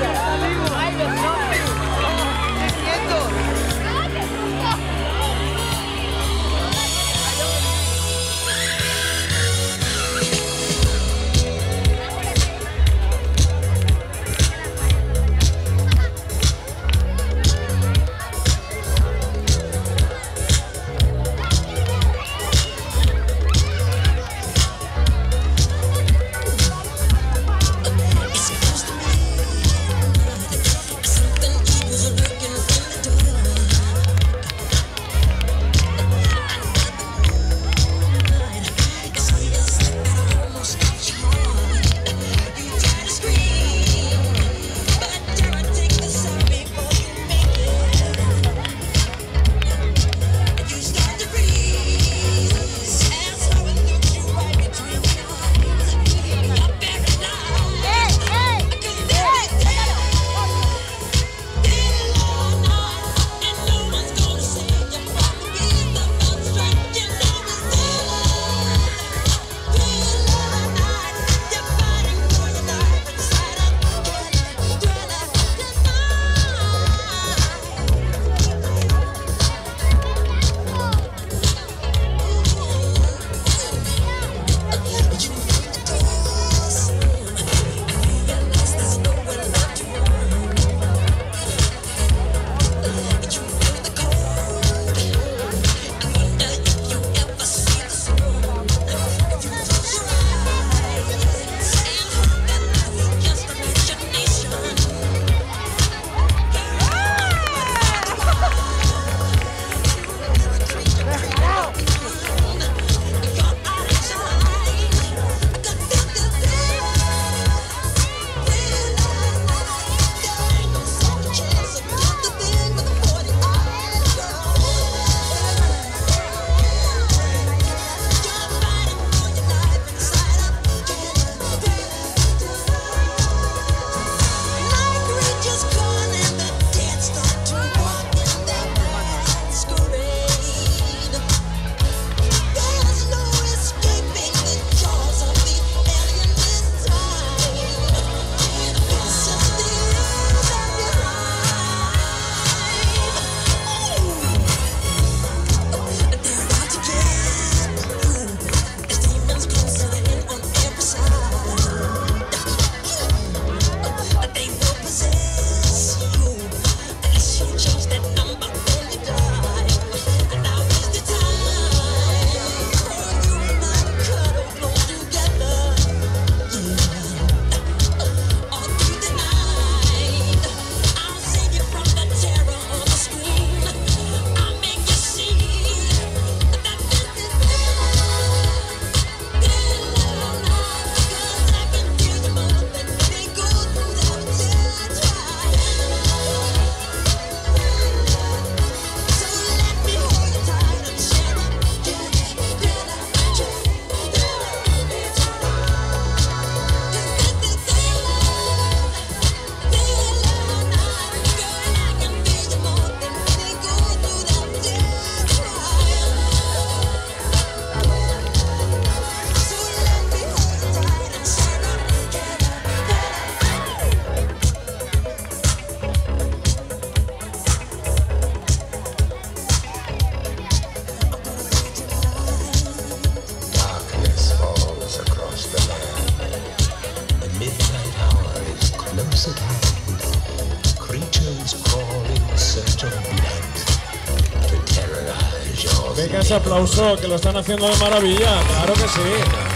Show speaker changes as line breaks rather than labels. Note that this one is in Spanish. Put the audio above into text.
一 ese aplauso que lo están haciendo de maravilla, claro que sí.